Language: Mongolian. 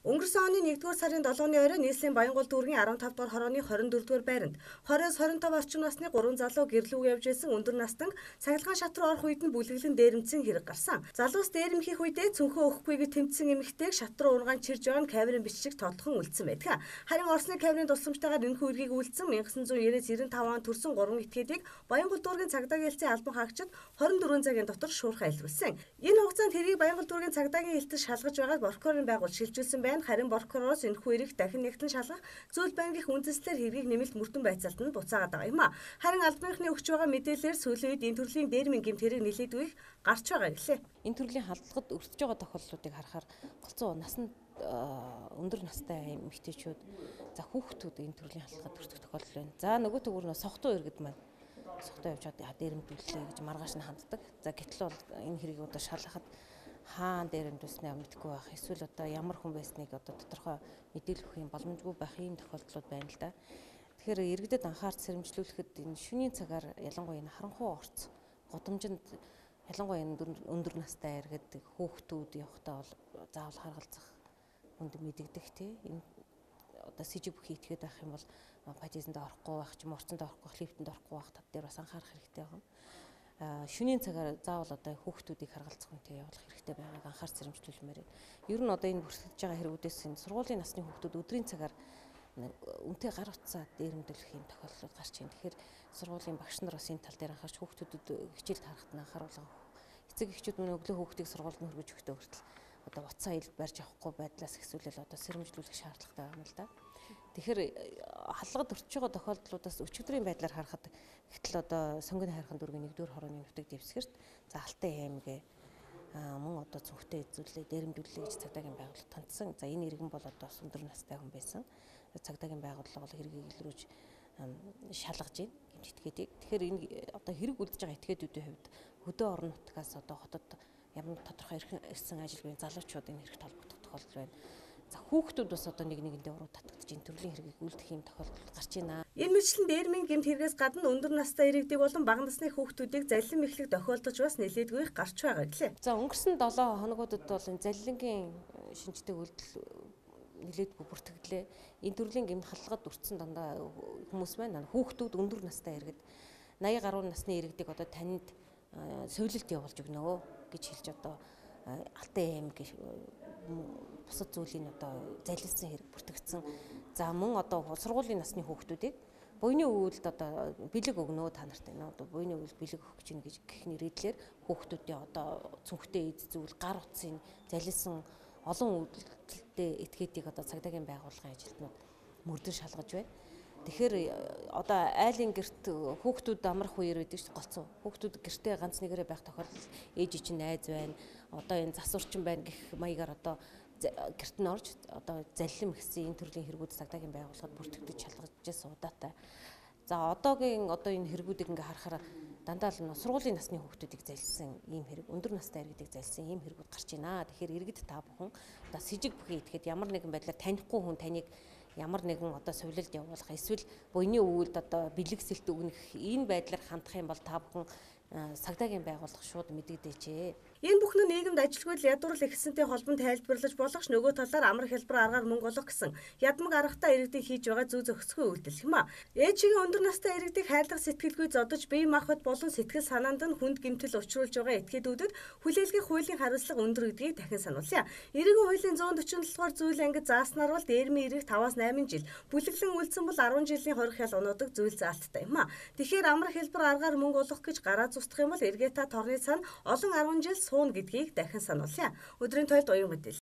Өнгөрсөн оны 1-р сарын 7-ны орой нийслэлийн Баянгол дүүргийн 15 дугаар хорооны 24-р байранд 20-25 орчим насны 3 залуу гэрлүүг явж исэн өндөр настан сахилгаан шат руу орох үед нь бүлэглэн дээрэмцэн хэрэг гарсан. Залуус дээрэмхийх үедээ цөнхөө өгөхгүй гэж тэмцсэн эмэгтэйг шат руу ургаан чирж байгаа нь камерын бичлэг тодлохон үлдсэн байдаг. Харин Оросны камерын тусламжтайгаар энэхүү үргийг үйлдсэн 1990-95 он төрсэн 3 этгээдийг Баянгол дүүргийн цагдаагийн хэлцээ албан хаагчид 24 цагийн дотор шуурхай илрүүлсэн. Энэ хугацаанд хэргийг Баянгол дүүргийн цагдаагийн хэлтэд шалгаж байгааг прокурорын байгуул шилжүүлсэн байна. Харин прокуророос энэхүү эрэг дахин нэгтэн шалгах зүйл байна гэх үндэслэлээр хэргийг нэмэлт мөрдөн байцаалт нь буцаагаад байгаа юм а. Харин албаныхны өгч байгаа мэдээлэлээр сүүлийн үед энэ төрлийн дээрмийн гэмт хэрэг нэлээдгүй гарч байгаа гэлээ. Энэ төрлийн халдлагад өрсөж байгаа тохиолдлуудыг харахаар голцоо насанд өндөр настай эмэгтэйчүүд за хүүхдүүд энэ төрлийн халдлагад өрсөх тохиолдол байна. За нөгөө төгөр нь сохтуу иргэд маань сохтоо явж одоо дээрэмдүүллээ гэж маргааш нь ханддаг. За гэтэл бол энэ хэргийг одоо шалгахад хаан дээр амьдснаа мэдэхгүй байх. Эсвэл одоо ямар хүн байсныг одоо тодорхой мэдээлэл өгөх юм боломжгүй байх юм тохиолдлууд байна л да. Тэгэхээр иргэдэд анхаарч сэрэмжлүүлэхэд энэ шөнийн цагаар ялангуяа энэ харанхуй орц годомжинд ялангуяа энэ өндөр настай иргэд хөөхтүүд явахтаа бол заавал харгалзах хүнд мэдэгдэх тий. Энэ одоо сэжиг бүхий итгээд байх юм бол подизэнд орохгүй байх ч юм орцонд орохгүй лифтэнд орохгүй байх тав дээр бас анхаарах хэрэгтэй байна шөнийн цагаар заавал одоо хүүхдүүдийг харгалзах үнтэй явуулах хэрэгтэй байгааг анхаарч зэрэмжлүүлмээр. Ер нь одоо энэ бүртгэж байгаа хэрэгүүдээс энэ сургуулийн насны хүүхдүүд өдрийн цагаар үнтэй гар утсаа дээрэмдүүлэх юм тохиолдол гарч байна. Тэгэхээр сургуулийн багш нар бас энэ тал дээр анхаарч хүүхдүүдэд хичээл таарахад нь анхааруулга эцэг эхчүүд мөн өглөө хүүхдийг сургуульд нь хөргөж өгтөө хүртэл одоо утсаа ил барьж авахгүй байдлаас эхсүүлэл одоо сэрэмжлүүлэх шаардлагатай байна л да. Тэгэхээр халлагад өртөж байгаа тохиолдлуудаас өчигдрийн байдлаар харахад гэтэл одоо сонгоны хайрхан дүүргийн 1-р хорооны нутаг дэвсгэрт за алтай аймаг мөн одоо цүнхтэй эзүүлээ дээрэмдүүлээ гэж цагдаагийн байгууллага тандсан. За энэ иргэн бол одоо өндөр настай хүн байсан. Цагдаагийн байгууллага бол хэргийг илрүүж шалгаж байна гэмт этгээдийг. Тэгэхээр энэ одоо хэрэг үлдэж байгаа этгээдүүдийн хувьд хөдөө орон нутгаас одоо хотод ямар тодорхой ирсэн ажилгүй залуучууд энэ хэрэгт холбогдох тохиолдол байна. Хүүхдүүд бас одоо нэг нэгэндээ уруу татагдж энэ төрлийн хэргийг үлдэх юм тохиолдол гарч байна. Энэ мэтлэн дээрмийн гэмт хэрэгээс гадна өндөр настай иргэдэг болон бага насны хүүхдүүдийг заллин мэхлэг тохиолдож бас нэлээдгүй их гарч байгаа гэлээ. За өнгөрсөн 7 хоногудад бол энэ заллингийн шинжтэй үйлдэл нэлээдгүй бүртгэлээ. Энэ төрлийн гэмт халлагад өртсөн дандаа хүмүүс байна. Хүүхдүүд өндөр настай иргэд 80 гаруй насны иргэдэг одоо танд сувилэлт явуулж өгнө гэж хэлж одоо алтай аим гэх бусад зүйлийн одоо залилсан хэрэг бүртгэгдсэн. За мөн одоо сургуулийн насны хүүхдүүдийг буйны өвөлд одоо бэлэг өгнөө та нарт энэ одоо буйны өвөл бэлэг өгч гин гэж гэх нэрээр хүүхдүүдийн одоо цүнхтэй эд зүйл гар утсын залилсан олон өвдөлттэй этгээдийг одоо цагдаагийн байгууллагын ажилтнууд мөрдөн шалгаж байна. Тэгэхээр одоо айлын герт хүүхдүүд амрах үеэр байдаг шүү голцоо. Хүүхдүүд гэртээ ганц нэгээрээ байх тохиолдол ээж чинь найз байна. Одоо энэ засварчин байна гэх маягаар одоо гэрт нь орж одоо заллим гэсэн энэ төрлийн хэрэгүүд цагдаагийн байгууллагад бүртгэгдэж шалгаж удаатай. За одоогийн одоо энэ хэрэгүүдийг ингээ харахаар дандаа л сургуулийн насны хүүхдүүдийг залилсан ийм хэрэг өндөр настай иргэдийг залилсан ийм хэрэгүүд гарч байна. Тэгэхээр иргэд та бүхэн одоо с ิจ бүхий итгэхэд ямар нэгэн байдлаар танихгүй хүн таныг ямар нэгэн одоо сувилалд явуулах эсвэл буйны өвөлд одоо бэлэгсэлт өгнөх энэ байдлаар хандах юм бол та бүхэн сагдаагийн байгууллага шууд мэдэгдэжээ. Энэ бүхэн нийгэмд ажилгүйд ядуурл ихсэнтэй холбон тайлбарлаж болох ш нөгөө талаар амар хэлбэр аргаар мөнгө олох гэсэн ядмаг аргатай иргэдийг хийж байгаа зүй зохисгүй үйлдэл юм а. Ээжигийн өндөр настай иргэдийг хайлах сэтгэлгүй зодож бие махбод болон сэтгэл санаанд нь хүнд гэмтэл учруулж байгаа этгээдүүдэд хүлээлгэх хуулийн хариуцлага өндөр гэдгийг дахин сануулъя. Иргэний хуулийн 147 дугаар зүйл ангид зааснаар бол дээрмийн ирэх 5-8 жил бүлэглэн үлдсэн бол 10 жилийн хорих хял оноодог зүйл заалттай юм а. Тэгэхээр амар хэлбэр аргаар мөнгө олох гэж гараа зустах юм бол эргээ та торны цаана олон 10 жил сууна гэдгийг дахин сануулъя. Өдрийн тойлд уян мэдээлэл.